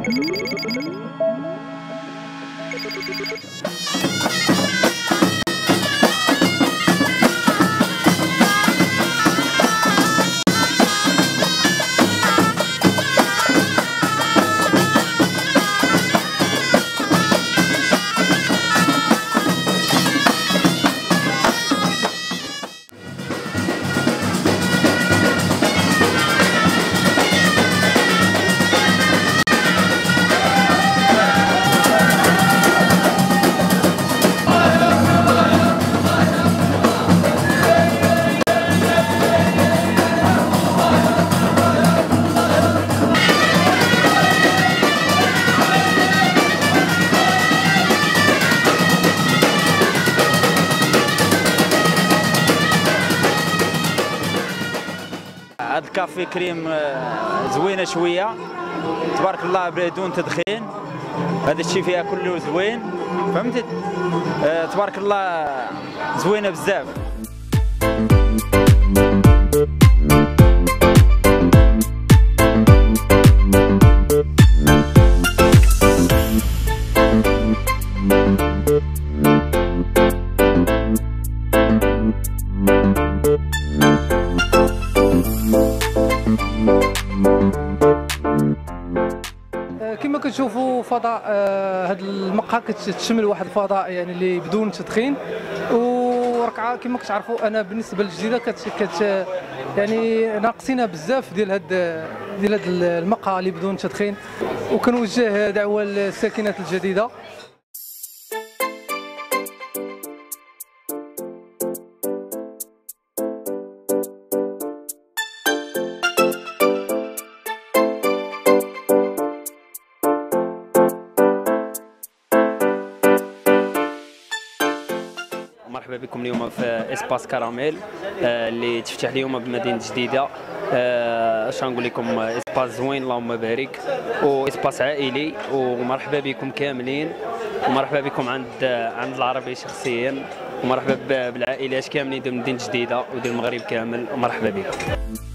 هاد الكافي كريم آه، زوينة شوية. تبارك الله بدون تدخين. هذا الشيء فيها كله زوين. فهمت؟ آه، تبارك الله زوينة بزاف. آه، كما كتشوفوا فضاء هذا المقهى كتشمل واحد الفضاء يعني اللي بدون تدخين. وركعة كما كتعرفوا أنا بالنسبة للجديده كت, كت يعني ناقصينا بزاف ديال هاد ديال هاد المقهى اللي بدون تدخين. وكنوجه دعوة للساكنات الجديدة. مرحبا بكم اليوم في espace Caramel آه، اللي تفتح اليوم بمدينة جديدة. آه، اش نقول لكم espace زوين اللهم بارك و espace عائلي ومرحبا بكم كاملين ومرحبا بكم عند عند العربي شخصيا ومرحبا بالعائلات كاملين ديال مدينة جديدة وديال المغرب كامل ومرحبا بكم.